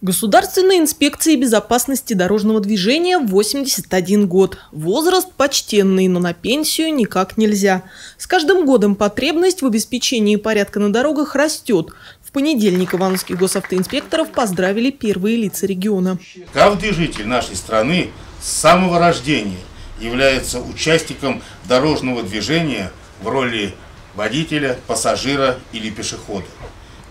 Государственной инспекции безопасности дорожного движения 81 год. Возраст почтенный, но на пенсию никак нельзя. С каждым годом потребность в обеспечении порядка на дорогах растет. В понедельник ивановских госавтоинспекторов поздравили первые лица региона. Каждый житель нашей страны с самого рождения является участником дорожного движения в роли водителя, пассажира или пешехода.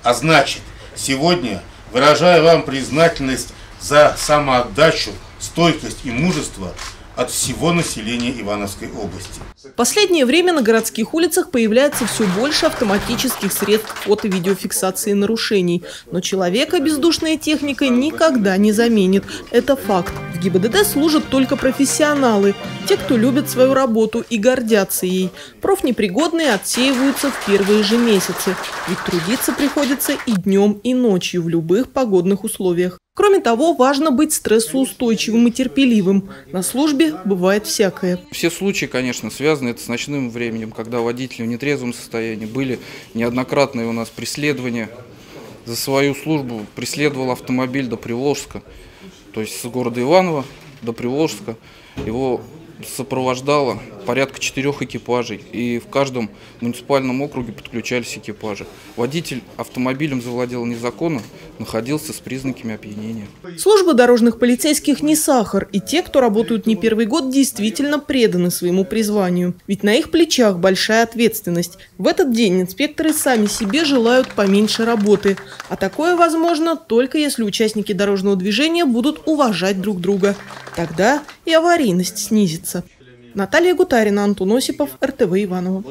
А значит, сегодня – Выражаю вам признательность за самоотдачу, стойкость и мужество от всего населения Ивановской области. Последнее время на городских улицах появляется все больше автоматических средств фото-видеофиксации нарушений. Но человека бездушная техника никогда не заменит. Это факт. В ГИБДД служат только профессионалы. Те, кто любит свою работу и гордятся ей. Профнепригодные отсеиваются в первые же месяцы. Ведь трудиться приходится и днем, и ночью в любых погодных условиях. Кроме того, важно быть стрессоустойчивым и терпеливым. На службе бывает всякое. Все случаи, конечно, связаны это с ночным временем, когда водители в нетрезвом состоянии были неоднократные у нас преследования. За свою службу преследовал автомобиль до Приволжска, то есть с города Иваново до Приволжска. Его сопровождало порядка четырех экипажей, и в каждом муниципальном округе подключались экипажи. Водитель автомобилем завладел незаконно, находился с признаками опьянения. Служба дорожных полицейских не сахар, и те, кто работают не первый год, действительно преданы своему призванию. Ведь на их плечах большая ответственность. В этот день инспекторы сами себе желают поменьше работы. А такое возможно только если участники дорожного движения будут уважать друг друга. Тогда и аварийность снизится. Наталья Гутарина, Антон Осипов, РТВ Иваново.